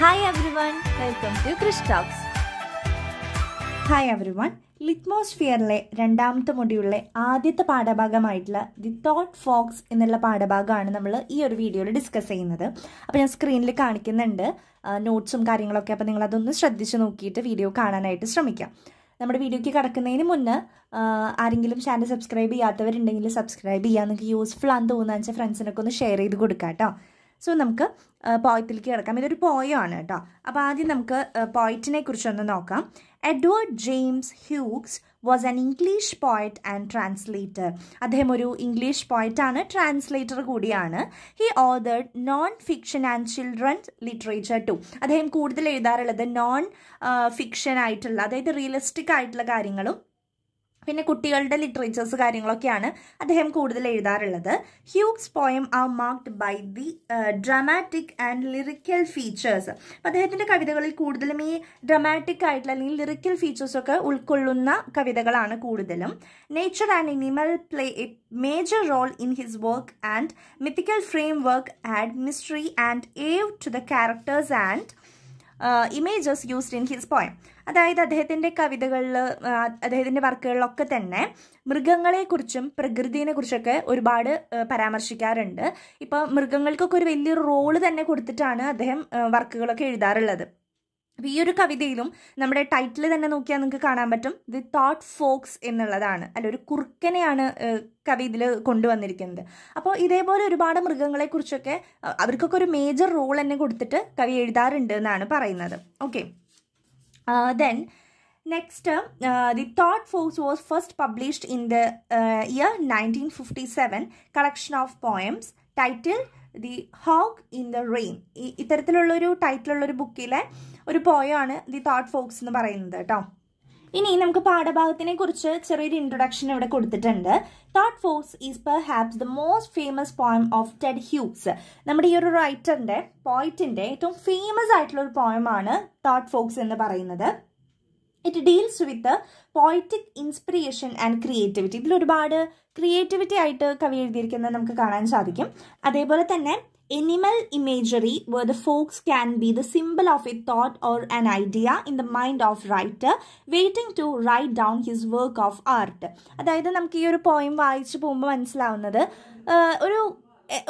Hi everyone welcome to Krish talks hi everyone ലിത്മോസ്ഫിയറിലെ രണ്ടാമത്തെ മൊഡ്യൂളിലെ ആദ്യത്തെ പാഠഭാഗമായിട്ടുള്ള ദി തോട്ട് ഫോക്സ് എന്നുള്ള പാഠഭാഗമാണ് നമ്മൾ ഈ ഒരു വീഡിയോയിൽ ഡിസ്കസ് ചെയ്യുന്നത്. അപ്പോൾ ഞാൻ സ്ക്രീനിൽ കാണിക്കുന്നുണ്ട്. നോട്ട്സും കാര്യങ്ങളൊക്കെ. അപ്പോൾ നിങ്ങളതൊന്ന് ശ്രദ്ധിച്ച് നോക്കിയിട്ട് വീഡിയോ കാണാനായിട്ട് ശ്രമിക്കാം. നമ്മുടെ വീഡിയോയ്ക്ക് കിടക്കുന്നതിന് മുന്നേ ആരെങ്കിലും ചാനൽ സബ്സ്ക്രൈബ് ചെയ്യാത്തവരുണ്ടെങ്കിൽ സബ്സ്ക്രൈബ് ചെയ്യാൻ നിങ്ങൾക്ക് യൂസ്ഫുൾ ആണെന്ന് തോന്നുന്ന വെച്ചാൽ ഫ്രണ്ട്സിനൊക്കെ ഒന്ന് ഷെയർ ചെയ്ത് കൊടുക്കാം കേട്ടോ സോ നമുക്ക് പോയത്തിലേക്ക് കിടക്കാം. ഇതൊരു പോയമാണ് കേട്ടോ അപ്പോൾ ആദ്യം നമുക്ക് പോയറ്റിനെ കുറിച്ചൊന്ന് നോക്കാം. Edward James Hughes was an English poet and translator അദ്ദേഹം ഒരു ഇംഗ്ലീഷ് പോയറ്റാണ് ട്രാൻസ്ലേറ്റർ കൂടിയാണ്. He authored non fiction and children's literature too അദ്ദേഹം കൂടുതൽ എഴുതാറുള്ളത് നോൺ ഫിക്ഷൻ ആയിട്ടുള്ള അതായത് റിയലിസ്റ്റിക് ആയിട്ടുള്ള കാര്യങ്ങളും പിന്നെ കുട്ടികളുടെ ലിറ്ററേച്ചേഴ്സ് കാര്യങ്ങളൊക്കെയാണ് അദ്ദേഹം കൂടുതൽ എഴുതാറുള്ളത്. Hughes poem are marked by the dramatic and lyrical features അപ്പം അദ്ദേഹത്തിന്റെ കവിതകളിൽ കൂടുതലും ഈ ഡ്രമാറ്റിക് ആയിട്ടുള്ള അല്ലെങ്കിൽ ലിറിക്കൽ ഫീച്ചേഴ്സൊക്കെ ഉൾക്കൊള്ളുന്ന കവിതകളാണ് കൂടുതലും. Nature and animal play a major role in his work and mythical framework add mystery and awe to the characters and images used in his poem അതായത് അദ്ദേഹത്തിന്റെ കവിതകളിൽ അദ്ദേഹത്തിന്റെ വർക്കുകളിലൊക്കെ തന്നെ മൃഗങ്ങളെക്കുറിച്ചും പ്രകൃതിയെ കുറിച്ചൊക്കെ ഒരുപാട് പരാമർശിക്കാറുണ്ട്. ഇപ്പോൾ മൃഗങ്ങൾക്കൊക്കെ ഒരു വലിയൊരു റോൾ തന്നെ കൊടുത്തിട്ടാണ് അദ്ദേഹം വർക്കുകളൊക്കെ എഴുതാറുള്ളത്. അപ്പോൾ ഈ ഒരു കവിതയിലും നമ്മുടെ ടൈറ്റിൽ തന്നെ നോക്കിയാൽ നിങ്ങൾക്ക് കാണാൻ പറ്റും. ദി തോട്ട് ഫോക്സ് എന്നുള്ളതാണ്. അല്ല ഒരു കുറുക്കനെയാണ് കവി ഇതിൽ കൊണ്ടുവന്നിരിക്കുന്നത്. അപ്പോൾ ഇതേപോലെ ഒരുപാട് മൃഗങ്ങളെക്കുറിച്ചൊക്കെ അവർക്കൊക്കെ ഒരു മേജർ റോൾ തന്നെ കൊടുത്തിട്ട് കവി എഴുതാറുണ്ട് എന്നാണ് പറയുന്നത്. Okay then next the thought fox was first published in the year nineteen fifty seven collection of poems title the hawk in the rain ഈ ഇത്തരത്തിലുള്ളൊരു ടൈറ്റിലുള്ളൊരു ബുക്കിലെ ഒരു പോയാണ് ദി തോട്ട് ഫോക്സ് എന്ന് പറയുന്നത് കേട്ടോ ഇനി നമുക്ക് പാഠഭാഗത്തിനെ കുറിച്ച് ചെറിയൊരു ഇൻട്രൊഡക്ഷൻ ഇവിടെ കൊടുത്തിട്ടുണ്ട്. Thought fox is perhaps the most famous poem of Ted Hughes നമ്മുടെ ഈ ഒരു റൈറ്ററിന്റെ പോയിറ്റിന്റെ ഏറ്റവും ഫേമസ് ആയിട്ടുള്ള ഒരു പോയമാണ് തോട്ട് ഫോക്സ് എന്ന് പറയുന്നത്. It deals with poetic inspiration and creativity ഇതിൽ ഒരുപാട് ക്രിയേറ്റിവിറ്റി ആയിട്ട് കവി എഴുതിയിരിക്കുന്നത് നമുക്ക് കാണാൻ സാധിക്കും. അതേപോലെ തന്നെ animal imagery where the fox can be the simple of a thought or an idea in the mind of writer waiting to write down his work of art അതായത് നമുക്ക് ഈ ഒരു പോയിം വായിച്ചു പോകുമ്പോൾ മനസ്സിലാവുന്നത് ഒരു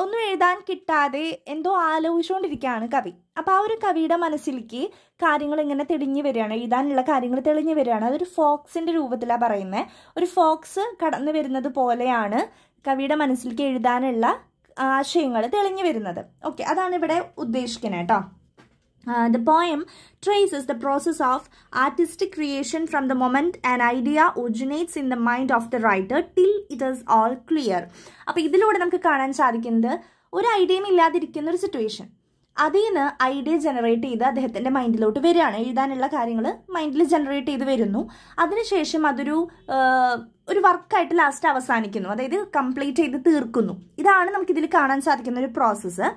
ഒന്നും എഴുതാൻ കിട്ടാതെ എന്തോ ആലോചിച്ചുകൊണ്ടിരിക്കുകയാണ് കവി. അപ്പോൾ ആ ഒരു കവിയുടെ മനസ്സിലേക്ക് കാര്യങ്ങൾ ഇങ്ങനെ തെളിഞ്ഞു വരികയാണ്. എഴുതാനുള്ള കാര്യങ്ങൾ തെളിഞ്ഞു വരികയാണ്. അതൊരു ഫോക്സിന്റെ രൂപത്തിലാണ് പറയുന്നത് ഒരു ഫോക്സ് കടന്നു വരുന്നത് പോലെയാണ് കവിയുടെ മനസ്സിലേക്ക് എഴുതാനുള്ള ആശയങ്ങൾ തെളിഞ്ഞു വരുന്നത്. ഓക്കെ അതാണ് ഇവിടെ ഉദ്ദേശിക്കുന്നത് കേട്ടോ Uh, the poem traces the process of artistic creation from the moment an idea originates in the mind of the writer till it is all clear. അപ്പോൾ ഇതിലൂടെ നമുക്ക് കാണാൻ സാധിക്കുന്നത് ഒരു ഐഡിയയും ഇല്ലാതിരിക്കുന്ന ഒരു സിറ്റുവേഷൻ അതിൽ നിന്ന് ഐഡിയ ജനറേറ്റ് ചെയ്ത് അദ്ദേഹത്തിന്റെ മൈൻഡിലോട്ട് വരികയാണ്. എഴുതാനുള്ള കാര്യങ്ങൾ മൈൻഡിൽ ജനറേറ്റ് ചെയ്ത് വരുന്നു. അതിനുശേഷം അതൊരു ഒരു വർക്കായിട്ട് ലാസ്റ്റ് അവസാനിക്കുന്നു. അതായത് കംപ്ലീറ്റ് ചെയ്ത് തീർക്കുന്നു. ഇതാണ് നമുക്കിതിൽ കാണാൻ സാധിക്കുന്ന ഒരു process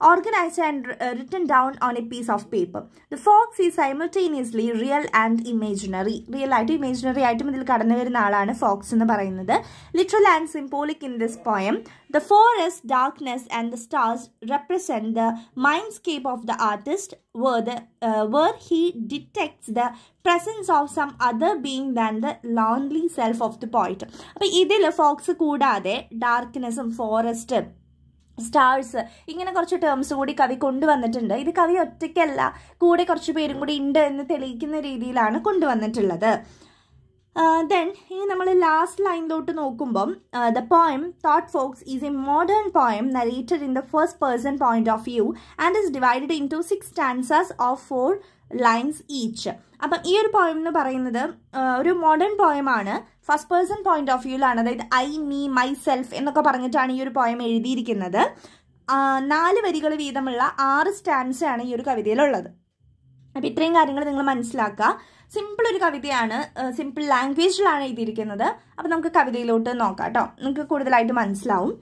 organized and uh, written down on a piece of paper. The fox is simultaneously real and imaginary. Real ആയിട്ട് ഇമേജിനറി ആയിട്ടും ഇതിൽ കടന്നു വരുന്ന ആളാണ് ഫോക്സ് എന്ന് പറയുന്നത് literal and symbolic in this poem the forest darkness and the stars represent the mindscape of the artist were the uh, where he detects the presence of some other being than the lonely self of the poet. അപ്പോൾ ഇതിൽ Fox കൂടാതെ ഡാർക്ക്നെസ്സും forest stars ഇങ്ങനെ കുറച്ച് terms കൂടി കവി കൊണ്ടുവന്നിട്ടുണ്ട്. ഇത് കവി ഒറ്റയ്ക്കല്ല കൂടെ കുറച്ച് പേരും കൂടി ഉണ്ട് എന്ന് തെളിയിക്കുന്ന രീതിയിലാണ് കൊണ്ടുവന്നിട്ടുള്ളത്. ദെൻ ഇനി നമ്മൾ ലാസ്റ്റ് ലൈനിലോട്ട് നോക്കുമ്പം the poem thought fox is a modern poem narrated in the first person point of view and is divided into six stanzas of four lines each അപ്പം ഈ ഒരു പോയം എന്ന് പറയുന്നത് ഒരു മോഡേൺ പോയമാണ് ഫസ്റ്റ് പേഴ്സൺ പോയിന്റ് ഓഫ് വ്യൂലാണ് അതായത് ഐ മീ മൈ സെൽഫ് എന്നൊക്കെ പറഞ്ഞിട്ടാണ് ഈ ഒരു പോയം എഴുതിയിരിക്കുന്നത്. നാല് വരികൾ വീതമുള്ള ആറ് സ്റ്റാൻസാണ് ഈ ഒരു കവിതയിലുള്ളത്. അപ്പോൾ ഇത്രയും കാര്യങ്ങൾ നിങ്ങൾ മനസ്സിലാക്കുക. സിമ്പിൾ ഒരു കവിതയാണ് സിമ്പിൾ ലാംഗ്വേജിലാണ് എഴുതിയിരിക്കുന്നത്. അപ്പോൾ നമുക്ക് കവിതയിലോട്ട് നോക്കാം കേട്ടോ. നിങ്ങൾക്ക് കൂടുതലായിട്ട് മനസ്സിലാവും.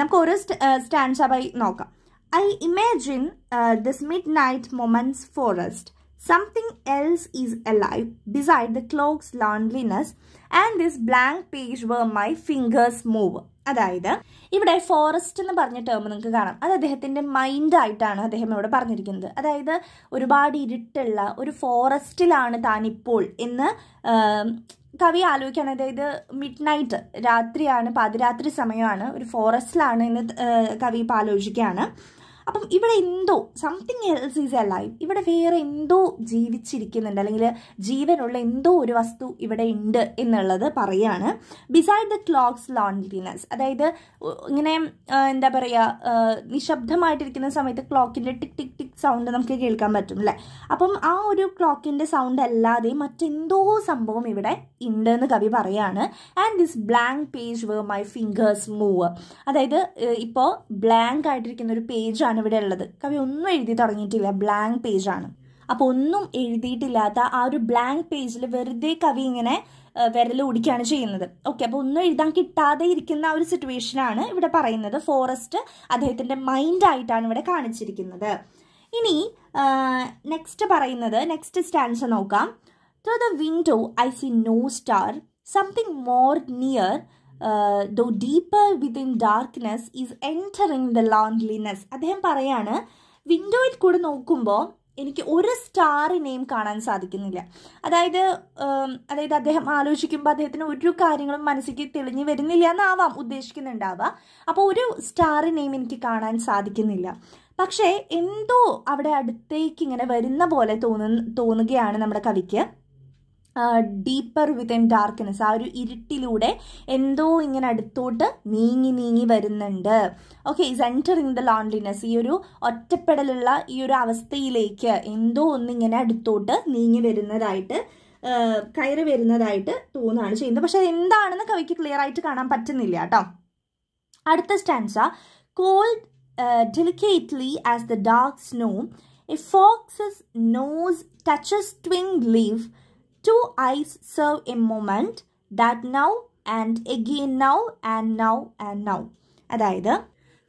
നമുക്ക് ഓരോ സ്റ്റാൻസ് ആയി നോക്കാം. I imagine this midnight moment's forest something else is alive beside the clocks loneliness and this blank page where my fingers move അതായത് ഇവിടെ ഫോറസ്റ്റ് എന്ന് പറഞ്ഞ ടേം നിങ്ങൾക്ക് കാണാം. അത് അദ്ദേഹത്തിന്റെ മൈൻഡായിട്ടാണ് അദ്ദേഹം ഇവിടെ പറഞ്ഞിരിക്കുന്നത്. അതായത് ഒരുപാട് ഇരുട്ടുള്ള ഒരു ഫോറസ്റ്റിലാണ് താനിപ്പോൾ എന്ന് കവി ആലോചിക്കുകയാണ്. അതായത് മിഡ് നൈറ്റ് രാത്രിയാണ് പാതിരാത്രി സമയമാണ് ഒരു ഫോറസ്റ്റിലാണ് എന്ന് കവി ഇപ്പോൾ ആലോചിക്കുകയാണ്. അപ്പം ഇവിടെ എന്തോ something else is alive ഇവിടെ വേറെ എന്തോ ജീവിച്ചിരിക്കുന്നുണ്ട്. അല്ലെങ്കിൽ ജീവനുള്ള എന്തോ ഒരു വസ്തു ഇവിടെ ഉണ്ട് എന്നുള്ളത് പറയാണ്. ബിസൈഡ് ദ ക്ലോക്സ് ലോൺലിനെസ് അതായത് ഇങ്ങനെ എന്താ പറയുക നിശബ്ദമായിട്ടിരിക്കുന്ന സമയത്ത് ക്ലോക്കിന്റെ ടിക് ടിക് ടിക് സൗണ്ട് നമുക്ക് കേൾക്കാൻ പറ്റും അല്ലേ? അപ്പം ആ ഒരു ക്ലോക്കിന്റെ സൗണ്ട് അല്ലാതെ മറ്റെന്തോ സംഭവം ഇവിടെ ഉണ്ട് എന്ന് കവി പറയാണ്. And this blank page where my fingers move അതായത് ഇപ്പോൾ ബ്ലാങ്ക് ആയിട്ടിരിക്കുന്ന ഒരു പേജാണ് ഇവിടെ ഉള്ളത്. കവി ഒന്നും എഴുതി തുടങ്ങിയിട്ടില്ല. ബ്ലാങ്ക് പേജാണ് അപ്പോൾ ഒന്നും എഴുതിയിട്ടില്ലാത്ത ആ ഒരു ബ്ലാങ്ക് പേജിൽ വെറുതെ കവി ഇങ്ങനെ വിരൽ ഓടിക്കുകയാണ് ചെയ്യുന്നത്. ഓക്കെ അപ്പോൾ ഒന്നും എഴുതാൻ കിട്ടാതെ ഇരിക്കുന്ന ആ ഒരു സിറ്റുവേഷനാണ് ഇവിടെ പറയുന്നത്. ഫോറസ്റ്റ് അദ്ദേഹത്തിന്റെ മൈൻഡായിട്ടാണ് ഇവിടെ കാണിച്ചിരിക്കുന്നത്. ഇനി നെക്സ്റ്റ് പറയുന്നത് നെക്സ്റ്റ് സ്റ്റാൻസ് നോക്കാം. Through the window I see no star something more near though deeper within darkness is entering the loneliness അദ്ദേഹം പറയാണ് വിൻഡോയിൽ കൂടെ നോക്കുമ്പോൾ എനിക്ക് ഒരു സ്റ്റാറിനെയും കാണാൻ സാധിക്കുന്നില്ല. അതായത് അതായത് അദ്ദേഹം ആലോചിക്കുമ്പോൾ അദ്ദേഹത്തിന് ഒരു കാര്യങ്ങളും മനസ്സിലേക്ക് തെളിഞ്ഞു വരുന്നില്ല എന്നാവാം ഉദ്ദേശിക്കുന്നുണ്ടാവുക. അപ്പോൾ ഒരു സ്റ്റാറിനെയും എനിക്ക് കാണാൻ സാധിക്കുന്നില്ല. പക്ഷേ എന്തോ അവിടെ അടുത്തേക്ക് ഇങ്ങനെ വരുന്ന പോലെ തോന്നുന്ന തോന്നുകയാണ് നമ്മുടെ കവിക്ക്. ഡീപ്പർ വിത്തിൻ ഡാർക്ക്നെസ് ആ ഒരു ഇരുട്ടിലൂടെ എന്തോ ഇങ്ങനെ അടുത്തോട്ട് നീങ്ങി നീങ്ങി വരുന്നുണ്ട്. Okay is entering the loneliness ഈ ഒരു ഒറ്റപ്പെടലുള്ള ഈ ഒരു അവസ്ഥയിലേക്ക് എന്തോ ഒന്നിങ്ങനെ അടുത്തോട്ട് നീങ്ങി വരുന്നതായിട്ട് കയറി വരുന്നതായിട്ട് തോന്നുകയാണ് ചെയ്യുന്നത്. പക്ഷെ എന്താണെന്ന് കവിക്ക് ക്ലിയർ ആയിട്ട് കാണാൻ പറ്റുന്നില്ല കേട്ടോ. അടുത്ത stanza cold delicately as the dark snow a fox's nose touches twig leaf two eyes serve a moment that now and again now and now and now. അതായത്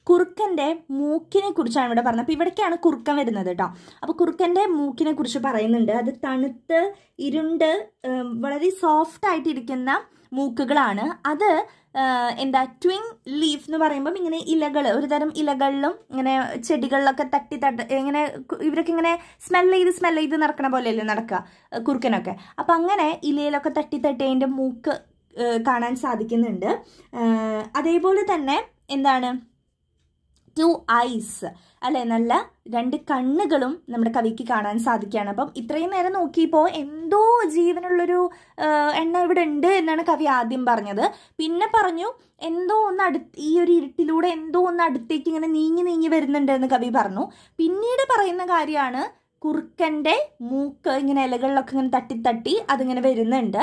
കുറുക്കന്റെ മൂക്കിനെ കുറിച്ചാണ് ഇവിടെ പറഞ്ഞത്. അപ്പോൾ ഇവിടേക്കാണ് കുറുക്കൻ വരുന്നത് കേട്ടോ അപ്പോൾ കുറുക്കന്റെ മൂക്കിനെ കുറിച്ച് പറയുന്നുണ്ട്. അത് തണുത്ത് ഇരുണ്ട് വളരെ സോഫ്റ്റ് ആയിട്ടിരിക്കുന്ന മൂക്കുകളാണ്. അത് എന്താ ട്വിങ് ലീഫ് എന്ന് പറയുമ്പം ഇങ്ങനെ ഇലകൾ ഒരുതരം ഇലകളിലും ഇങ്ങനെ ചെടികളിലൊക്കെ തട്ടി തട്ട് ഇങ്ങനെ ഇവരൊക്കെ ഇങ്ങനെ സ്മെൽ ചെയ്ത് സ്മെൽ ചെയ്ത് നടക്കണ പോലെയല്ലേ നടക്കുക കുറുക്കനൊക്കെ. അപ്പം അങ്ങനെ ഇലയിലൊക്കെ തട്ടി തട്ടി അതിന്റെ മൂക്ക് കാണാൻ സാധിക്കുന്നുണ്ട്. അതേപോലെ തന്നെ എന്താണ് ടു ഐസ് അല്ലെ? നല്ല രണ്ട് കണ്ണുകളും നമ്മുടെ കവിക്ക് കാണാൻ സാധിക്കുകയാണ്. അപ്പം ഇത്രയും നേരം നോക്കിയപ്പോൾ എന്തോ ജീവനുള്ളൊരു എണ്ണ ഇവിടെ ഉണ്ട് എന്നാണ് കവി ആദ്യം പറഞ്ഞത്. പിന്നെ പറഞ്ഞു എന്തോ ഒന്ന് അടുത്ത് ഈ ഒരു ഇരുട്ടിലൂടെ എന്തോ ഒന്ന് അടുത്തേക്ക് ഇങ്ങനെ നീങ്ങി നീങ്ങി വരുന്നുണ്ട് എന്ന് കവി പറഞ്ഞു. പിന്നീട് പറയുന്ന കാര്യമാണ് കുറുക്കന്റെ മൂക്ക് ഇങ്ങനെ ഇലകളിലൊക്കെ ഇങ്ങനെ തട്ടി തട്ടി അതിങ്ങനെ വരുന്നുണ്ട്.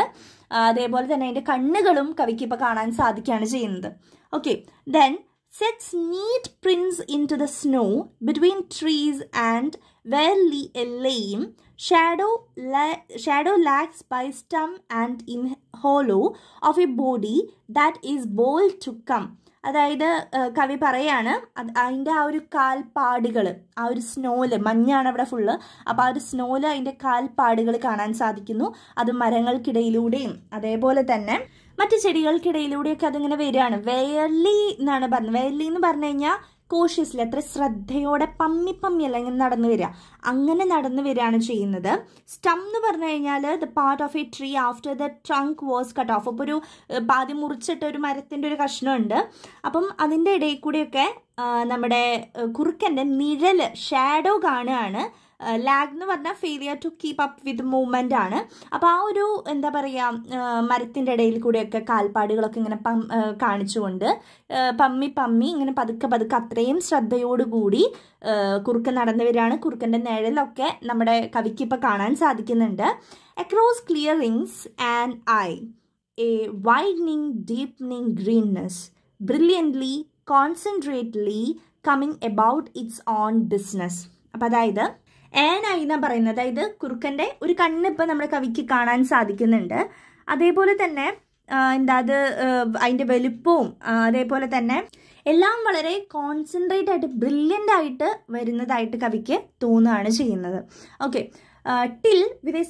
അതേപോലെ തന്നെ അതിന്റെ കണ്ണുകളും കവിക്ക് ഇപ്പോൾ കാണാൻ സാധിക്കുകയാണ് ചെയ്യുന്നത്. Okay then sets neat prints into the snow between trees and where a lame shadow la- shadow lags by stump and in hollow of a body that is bold to come അതായത് കവി പറയാണ് അത് അതിന്റെ ആ ഒരു കാൽപ്പാടുകൾ ആ ഒരു സ്നോൽ മഞ്ഞാണ് അവിടെ ഫുള്ള് അപ്പോൾ ആ ഒരു സ്നോൽ അതിന്റെ കാൽപ്പാടുകൾ കാണാൻ സാധിക്കുന്നു അത് മരങ്ങൾക്കിടയിലൂടെയും അതേപോലെ തന്നെ മറ്റ് ചെടികൾക്കിടയിലൂടെയൊക്കെ അതിങ്ങനെ വരികയാണ്. വെയർലി എന്നാണ് പറഞ്ഞത്. വെയർലി എന്ന് പറഞ്ഞു കഴിഞ്ഞാൽ കോഷ്യസ്ലി അത്ര ശ്രദ്ധയോടെ പമ്മി പമ്മി അല്ല ഇങ്ങനെ നടന്നു വരിക. അങ്ങനെ നടന്നു വരികയാണ് ചെയ്യുന്നത്. സ്റ്റം എന്ന് പറഞ്ഞു കഴിഞ്ഞാൽ the part of a tree after the trunk was cut off അപ്പോൾ ഒരു പാതി മുറിച്ചിട്ട് ഒരു മരത്തിന്റെ ഒരു കഷ്ണമുണ്ട്. അപ്പം അതിന്റെ ഇടയിൽ കൂടെയൊക്കെ നമ്മുടെ കുറുക്കന്റെ നിഴൽ ഷാഡോ കാണുകയാണ്. ലാഗ് എന്ന് പറഞ്ഞാൽ failure to keep up with movement ആണ്. അപ്പോൾ ആ ഒരു എന്താ പറയുക മരത്തിന്റെ ഇടയിൽ കൂടെയൊക്കെ കാൽപ്പാടുകളൊക്കെ ഇങ്ങനെ പം കാണിച്ചുകൊണ്ട് പമ്മി പമ്മി ഇങ്ങനെ പതുക്കെ പതുക്കെ അത്രയും ശ്രദ്ധയോടുകൂടി കുറുക്കൻ നടന്നവരാണ്. കുറുക്കന്റെ നിഴലൊക്കെ നമ്മുടെ കവിക്ക് ഇപ്പോൾ കാണാൻ സാധിക്കുന്നുണ്ട്. Across clearings and eye a widening deepening greenness brilliantly concentratedly coming about its own business അപ്പം അതായത് ഏനായി എന്നാ പറയുന്നത്? അതായത് കുറുക്കന്റെ ഒരു കണ്ണ് ഇപ്പം നമ്മുടെ കവിക്ക് കാണാൻ സാധിക്കുന്നുണ്ട്. അതേപോലെ തന്നെ എന്താ അത് അതിന്റെ വലുപ്പവും അതേപോലെ തന്നെ എല്ലാം വളരെ കോൺസെൻട്രേറ്റ് ആയിട്ട് ബ്രില്യന്റ് ആയിട്ട് വരുന്നതായിട്ട് കവിക്ക് തോന്നുകയാണ് ചെയ്യുന്നത്. Okay till with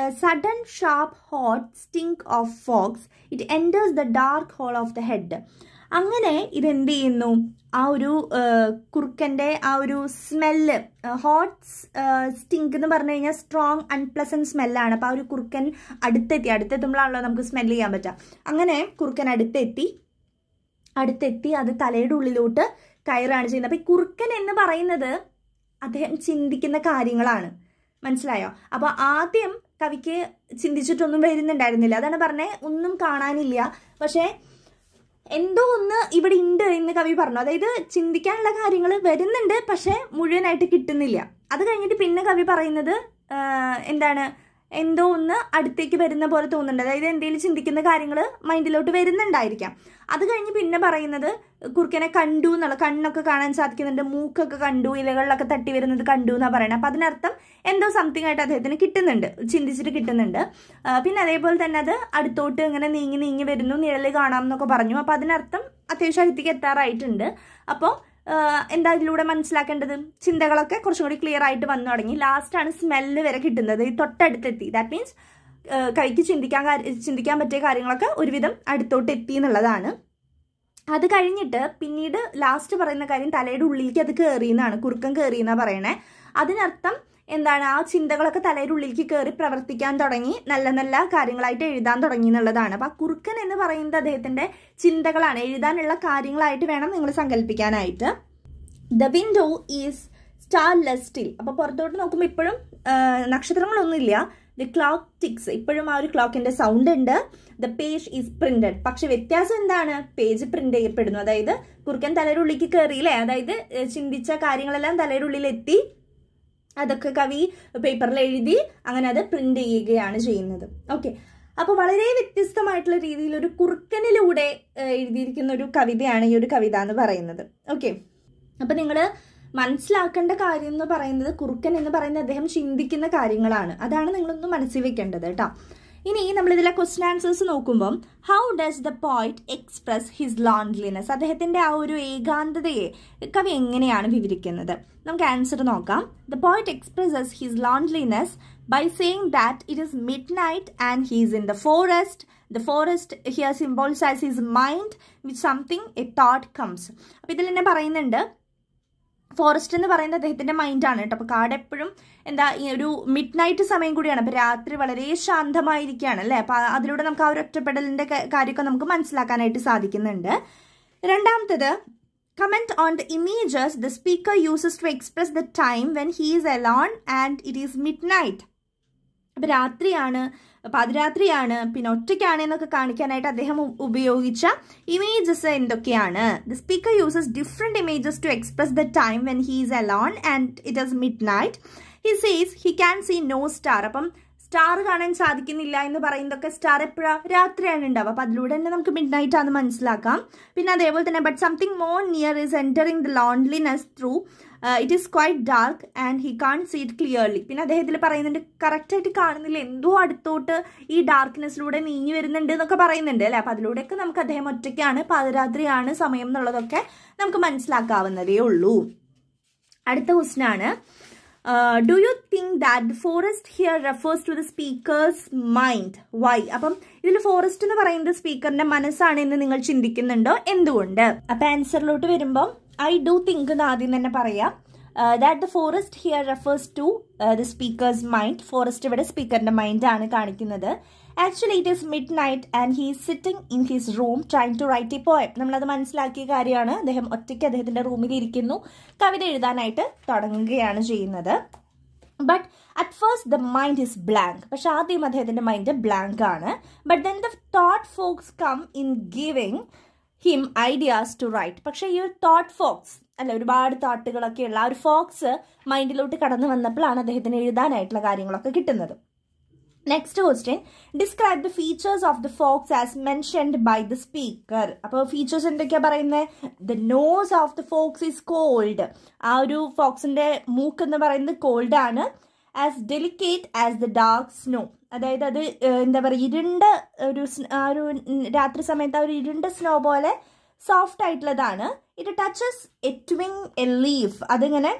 a sudden sharp hot stink of fox it enters the dark hole of the head അങ്ങനെ ഇതെന്ത് ചെയ്യുന്നു ആ ഒരു കുറുക്കന്റെ ആ ഒരു സ്മെല്ല് ഹോട്ട് സ്റ്റിങ്ക് എന്ന് പറഞ്ഞു കഴിഞ്ഞാൽ സ്ട്രോങ് അൺപ്ലസന്റ് സ്മെല്ലാണ് അപ്പോൾ ആ ഒരു കുറുക്കൻ അടുത്തെത്തി അടുത്തെത്തുമ്പോഴാണല്ലോ നമുക്ക് സ്മെല്ല് ചെയ്യാൻ പറ്റുക. അങ്ങനെ കുറുക്കൻ അടുത്തെത്തി അടുത്തെത്തി അത് തലയുടെ ഉള്ളിലോട്ട് കയറാണ് ചെയ്യുന്നത്. അപ്പോൾ ഈ കുറുക്കൻ എന്ന് പറയുന്നത് അദ്ദേഹം ചിന്തിക്കുന്ന കാര്യങ്ങളാണ്. മനസ്സിലായോ? അപ്പോൾ ആദ്യം കവിക്ക് ചിന്തിച്ചിട്ടൊന്നും വരുന്നുണ്ടായിരുന്നില്ല. അതാണ് പറഞ്ഞേ ഒന്നും കാണാനില്ല. പക്ഷേ എന്തോ ഒന്ന് ഇവിടെ ഉണ്ട് എന്ന് കവി പറഞ്ഞു. അതായത് ചിന്തിക്കാനുള്ള കാര്യങ്ങൾ വരുന്നുണ്ട് പക്ഷെ മുഴുവനായിട്ട് കിട്ടുന്നില്ല. അത് കഴിഞ്ഞിട്ട് പിന്നെ കവി പറയുന്നത് എന്താണ്? എന്തോ ഒന്ന് അടുത്തേക്ക് വരുന്ന പോലെ തോന്നുന്നുണ്ട്. അതായത് എന്തെങ്കിലും ചിന്തിക്കുന്ന കാര്യങ്ങൾ മൈൻഡിലോട്ട് വരുന്നുണ്ടായിരിക്കാം. അത് കഴിഞ്ഞ് പിന്നെ പറയുന്നത് കുറുക്കനെ കണ്ടു എന്നുള്ള കണ്ണൊക്കെ കാണാൻ സാധിക്കുന്നുണ്ട് മൂക്കൊക്കെ കണ്ടു ഇലകളിലൊക്കെ തട്ടി വരുന്നത് കണ്ടു എന്നാണ് പറയുന്നത് അപ്പം അതിനർത്ഥം എന്തോ സംതിങ് ആയിട്ട് അദ്ദേഹത്തിന് കിട്ടുന്നുണ്ട് ചിന്തിച്ചിട്ട് കിട്ടുന്നുണ്ട്. പിന്നെ അതേപോലെ തന്നെ അത് അടുത്തോട്ട് ഇങ്ങനെ നീങ്ങി നീങ്ങി വരുന്നു നിഴൽ കാണാം എന്നൊക്കെ പറഞ്ഞു. അപ്പം അതിനർത്ഥം അത്യാവശ്യം അടുത്തേക്ക് എത്താറായിട്ടുണ്ട്. അപ്പോൾ എന്താ ഇതിലൂടെ മനസ്സിലാക്കേണ്ടത്? ചിന്തകളൊക്കെ കുറച്ചും കൂടി ക്ലിയർ ആയിട്ട് വന്നു തുടങ്ങി. ലാസ്റ്റാണ് സ്മെല്ല് വരെ കിട്ടുന്നത്. ഈ തൊട്ടടുത്തെത്തി. ദാറ്റ് മീൻസ് കൈക്ക് ചിന്തിക്കാൻ ചിന്തിക്കാൻ പറ്റിയ കാര്യങ്ങളൊക്കെ ഒരുവിധം അടുത്തോട്ട് എത്തി എന്നുള്ളതാണ്. അത് കഴിഞ്ഞിട്ട് പിന്നീട് ലാസ്റ്റ് പറയുന്ന കാര്യം തലയുടെ ഉള്ളിലേക്ക് അത് കയറി എന്നാണ്. കുറുക്കം കയറി എന്നാണ് പറയണേ. അതിനർത്ഥം എന്താണ് ആ ചിന്തകളൊക്കെ തലയിലുള്ളിലേക്ക് കയറി പ്രവർത്തിക്കാൻ തുടങ്ങി. നല്ല നല്ല കാര്യങ്ങളായിട്ട് എഴുതാൻ തുടങ്ങി എന്നുള്ളതാണ്. അപ്പൊ ആ കുറുക്കൻ എന്ന് പറയുന്നത് അദ്ദേഹത്തിന്റെ ചിന്തകളാണ്. എഴുതാനുള്ള കാര്യങ്ങളായിട്ട് വേണം നിങ്ങൾ സങ്കല്പിക്കാനായിട്ട്. ദ വിൻഡോ ഈസ് സ്റ്റാർ ലെസ്റ്റിൽ അപ്പോൾ പുറത്തോട്ട് നോക്കുമ്പോൾ ഇപ്പോഴും നക്ഷത്രങ്ങളൊന്നുമില്ല ദി ക്ലോക്ക് ടിക്സ്. ഇപ്പോഴും ആ ഒരു ക്ലോക്കിന്റെ സൗണ്ട് ഉണ്ട്. The page is printed. പക്ഷെ വ്യത്യാസം എന്താണ്? പേജ് പ്രിന്റ് ചെയ്യപ്പെടുന്നു. അതായത് കുറുക്കൻ തലയുടെ ഉള്ളിലേക്ക് കയറിയില്ലേ അതായത് ചിന്തിച്ച കാര്യങ്ങളെല്ലാം തലയുടെ ഉള്ളിൽ എത്തി അതൊക്കെ കവി പേപ്പറിൽ എഴുതി അങ്ങനെ അത് പ്രിന്റ് ചെയ്യുകയാണ് ചെയ്യുന്നത്. ഓക്കെ അപ്പോൾ വളരെ വ്യത്യസ്തമായിട്ടുള്ള രീതിയിൽ ഒരു കുറുക്കനിലൂടെ എഴുതിയിരിക്കുന്ന ഒരു കവിതയാണ് ഈ ഒരു കവിത എന്ന് പറയുന്നത്. ഓക്കെ അപ്പൊ നിങ്ങൾ മനസ്സിലാക്കേണ്ട കാര്യം എന്ന് പറയുന്നത് കുറുക്കൻ എന്ന് പറയുന്നത് അദ്ദേഹം ചിന്തിക്കുന്ന കാര്യങ്ങളാണ്. അതാണ് നിങ്ങളൊന്ന് മനസ്സിൽ വെക്കേണ്ടത് കേട്ടോ. ഇനി നമ്മൾ ഇതിലെ ക്വസ്റ്റ്യൻ ആൻസേഴ്സ് നോക്കുമ്പം how does the poet express his loneliness അദ്ദേഹത്തിന്റെ ആ ഒരു ഏകാന്തതയെ കവി എങ്ങനെയാണ് വിവരിക്കുന്നത്? നമുക്ക് ആൻസർ നോക്കാം. The poet expresses his loneliness by saying that it is midnight and he's in the forest the forest here symbols as his mind with something a thought comes അപ്പൊ ഇതിൽ തന്നെ പറയുന്നുണ്ട് ഫോറസ്റ്റ് എന്ന് പറയുന്നത് അദ്ദേഹത്തിന്റെ മൈൻഡാണ് കേട്ടോ. അപ്പോൾ കാട് എപ്പോഴും എന്താ ഒരു മിഡ് നൈറ്റ് സമയം കൂടിയാണ്. അപ്പോൾ രാത്രി വളരെ ശാന്തമായിരിക്കുകയാണ് അല്ലേ? അപ്പോൾ അതിലൂടെ നമുക്ക് ആ ഒരു ഒറ്റപ്പെടലിന്റെ കാര്യമൊക്കെ നമുക്ക് മനസ്സിലാക്കാനായിട്ട് സാധിക്കുന്നുണ്ട്. രണ്ടാമത്തേത് comment on the images the speaker uses to express the time when he is alone and it is midnight അപ്പോൾ രാത്രിയാണ് പാതിരാത്രിയാണ് പിന്നെ ഒറ്റയ്ക്കാണ് എന്നൊക്കെ കാണിക്കാനായിട്ട് അദ്ദേഹം ഉപയോഗിച്ച ഇമേജസ് എന്തൊക്കെയാണ്? The speaker uses different images to express the time when he is alone and it is midnight he sees he can see no star അപ്പം സ്റ്റാർ കാണാൻ സാധിക്കുന്നില്ല എന്ന് പറയുന്നതൊക്കെ സ്റ്റാർ എപ്പോഴാ? രാത്രിയാണ് ഉണ്ടാവുക. അപ്പൊ അതിലൂടെ തന്നെ നമുക്ക് മിഡ് നൈറ്റ് ആണെന്ന് മനസ്സിലാക്കാം. പിന്നെ അതേപോലെ തന്നെ but something more near is entering the loneliness through it is quite dark and he can't see it clearly പിന്നെ അദ്ദേഹത്തിൽ പറയുന്നുണ്ട് കറക്റ്റായിട്ട് കാണുന്നില്ല. എന്തോ അടുത്തോട്ട് ഈ ഡാർക്ക്നെസ്സിലൂടെ നീങ്ങി വരുന്നുണ്ട് എന്നൊക്കെ പറയുന്നുണ്ട് അല്ലെ? അപ്പൊ അതിലൂടെയൊക്കെ നമുക്ക് അദ്ദേഹം ഒറ്റയ്ക്കാണ്. പാതിരാത്രിയാണ് സമയം എന്നുള്ളതൊക്കെ നമുക്ക് മനസ്സിലാക്കാവുന്നതേ ഉള്ളൂ. അടുത്ത ക്വസ്റ്റ്യൻ ആണ് do you think that forest here refers to the speaker's mind why അപ്പം ഇതിൽ ഫോറസ്റ്റ് എന്ന് പറയുന്നത് സ്പീക്കറിന്റെ മനസ്സാണ് എന്ന് നിങ്ങൾ ചിന്തിക്കുന്നുണ്ടോ? എന്തുകൊണ്ട്? അപ്പൊ ആൻസറിലോട്ട് വരുമ്പോൾ ഐ ഡു തിങ്ക് എന്ന് ആദ്യം തന്നെ പറയാം. That the forest here refers to the speaker's mind forest ഇവിടെ സ്പീക്കറിന്റെ മൈൻഡാണ് കാണിക്കുന്നത്. Actually it is midnight and he sitting in his room trying to write a poem നമ്മളത് മനസ്സിലാക്കിയ കാര്യമാണ്. അദ്ദേഹം ഒറ്റയ്ക്ക് അദ്ദേഹത്തിന്റെ റൂമിൽ ഇരിക്കുന്നു. കവിത എഴുതാനായിട്ട് തുടങ്ങുകയാണ് ചെയ്യുന്നത്. But at first the mind is blank പക്ഷെ ആദ്യം അദ്ദേഹത്തിന്റെ മൈൻഡ് ബ്ലാങ്ക് ആണ്. But then the thought fox come in giving him ideas to write പക്ഷെ ഈ ഒരു തോട്ട് ഫോക്സ് അല്ല ഒരുപാട് തോട്ടുകളൊക്കെ ഉള്ള ആ ഒരു ഫോക്സ് മൈൻഡിലോട്ട് കടന്നു വന്നപ്പോഴാണ് അദ്ദേഹത്തിന് എഴുതാനായിട്ടുള്ള കാര്യങ്ങളൊക്കെ കിട്ടുന്നത്. Next question describe the features of the fox as mentioned by the speaker അപ്പോൾ ഫീച്ചേഴ്സ് എന്തൊക്കെയാ പറയുന്നത് the nose of the fox is cold ആ ഒരു ഫോക്സിന്റെ മൂക്ക് എന്ന് പറയുന്നത് കോൾഡ് ആണ്. As delicate as the dark snow അതായത് അത് എന്താ പറയുക ഇരുണ്ട ഒരു ആ ഒരു രാത്രി സമയത്ത് ആ ഒരു ഇരുണ്ട സ്നോ പോലെ സോഫ്റ്റ് ആയിട്ടുള്ളതാണ്. It touches a twig a leaf അതിങ്ങനെ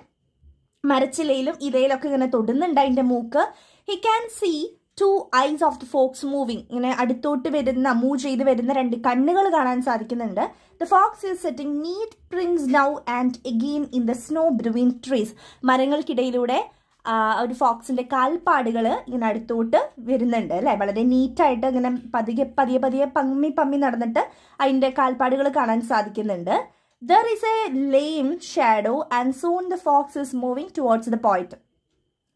മരച്ചിലയിലും ഇലയിലൊക്കെ ഇങ്ങനെ തൊടുന്നുണ്ട് അതിന്റെ മൂക്ക്. He can see two eyes of the fox moving ഇങ്ങനെ അടുത്തോട്ട് വരുന്ന മൂവ് ചെയ്ത് വരുന്ന രണ്ട് കണ്ണുകൾ കാണാൻ സാധിക്കുന്നുണ്ട്. The fox is setting neat prints now and again in the snow between trees മരങ്ങൾക്കിടയിലൂടെ ഒരു ഫോക്സിന്റെ കാൽപ്പാടുകൾ ഇങ്ങനെ അടുത്തോട്ട് വരുന്നുണ്ട് അല്ലെ? വളരെ നീറ്റായിട്ട് ഇങ്ങനെ പതിയെ പതിയെ പതിയെ പമ്മി പമ്മി നടന്നിട്ട് അതിന്റെ കാൽപ്പാടുകൾ കാണാൻ സാധിക്കുന്നുണ്ട്. There is a lame shadow and soon the fox is moving towards the point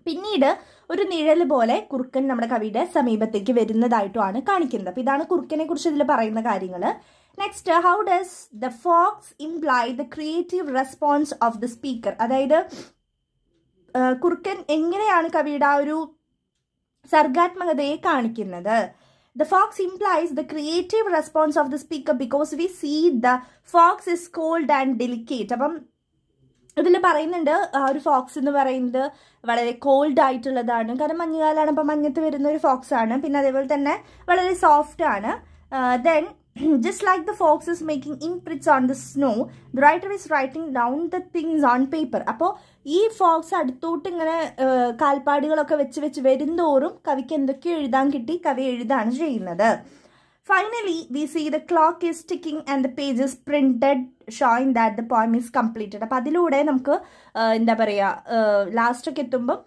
പിന്നീട് ഒരു നിഴൽ പോലെ കുറുക്കൻ നമ്മുടെ കവിയുടെ സമീപത്തേക്ക് വരുന്നതായിട്ടുമാണ് കാണിക്കുന്നത്. അപ്പൊ ഇതാണ് കുറുക്കനെ കുറിച്ച് ഇതിൽ പറയുന്ന കാര്യങ്ങൾ next how does the fox imply the creative response of the speaker അതായത് കുറുക്കൻ എങ്ങനെയാണ് കവിയുടെ ആ ഒരു സർഗാത്മകതയെ കാണിക്കുന്നത്? The fox implies the creative response of the speaker because we see the fox is cold and delicate അപ്പം ഇതിൽ പറയുന്നുണ്ട് ഒരു ഫോക്സ് എന്ന് പറയുന്നത് വളരെ കോൾഡ് ആയിട്ടുള്ളതാണ്. കാരണം മഞ്ഞുകാലാണ് അപ്പം മഞ്ഞത്ത് വരുന്ന ഒരു ഫോക്സ് ആണ്. പിന്നെ അതേപോലെ തന്നെ വളരെ സോഫ്റ്റ് ആണ്. Then just like the fox is making imprints on the snow the writer is writing down the things on paper അപ്പോൾ ഈ ഫോക്സ് അടുത്തോട്ട് ഇങ്ങനെ കാൽപ്പാടുകളൊക്കെ വെച്ച് വെച്ച് വരുന്തോറും കവിക്ക് എന്തൊക്കെയോ എഴുതാൻ കിട്ടി കവി എഴുതാണ് ചെയ്യുന്നത്. Finally we see the clock is ticking and the pages printed showing that the poem is completed. അപ്പം അതിലൂടെ നമുക്ക് എന്താ പറയുക ലാസ്റ്റൊക്കെ എത്തുമ്പം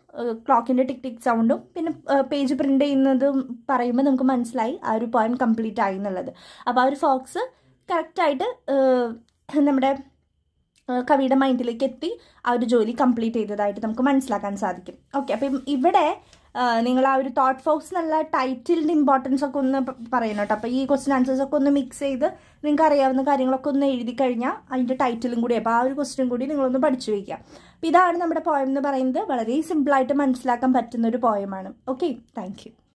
ക്ലോക്കിന്റെ ടിക് ടിക് സൗണ്ടും പിന്നെ പേജ് പ്രിന്റ് ചെയ്യുന്നതും പറയുമ്പോൾ നമുക്ക് മനസ്സിലായി ആ ഒരു പോയം കംപ്ലീറ്റ് ആയി എന്നുള്ളത് അപ്പോൾ ആ ഒരു ഫോക്സ് കറക്റ്റായിട്ട് നമ്മുടെ കവിയുടെ മൈൻഡിലേക്ക് എത്തി ആ ഒരു ജോലി കംപ്ലീറ്റ് ചെയ്തതായിട്ട് നമുക്ക് മനസ്സിലാക്കാൻ സാധിക്കും ഓക്കെ അപ്പം ഇവിടെ നിങ്ങൾ ആ ഒരു തോട്ട് ഫോക്സ് നല്ല ടൈറ്റിലിന്റെ ഇമ്പോർട്ടൻസ് ഒക്കെ ഒന്ന് പറയണം കേട്ടോ. അപ്പോൾ ഈ ക്വസ്റ്റ്യൻ ആൻസേഴ്സ് ഒക്കെ ഒന്ന് മിക്സ് ചെയ്ത് നിങ്ങൾക്ക് അറിയാവുന്ന കാര്യങ്ങളൊക്കെ ഒന്ന് എഴുതി കഴിഞ്ഞാൽ അതിന്റെ ടൈറ്റിലും കൂടി അപ്പോൾ ആ ഒരു ക്വസ്റ്റ്യൻ കൂടി നിങ്ങളൊന്ന് പഠിച്ചു വയ്ക്കുക അപ്പോൾ ഇതാണ് നമ്മുടെ പോയം എന്ന് പറയുന്നത്. വളരെ സിമ്പിളായിട്ട് മനസ്സിലാക്കാൻ പറ്റുന്ന ഒരു പോയമാണ് ഓക്കെ താങ്ക്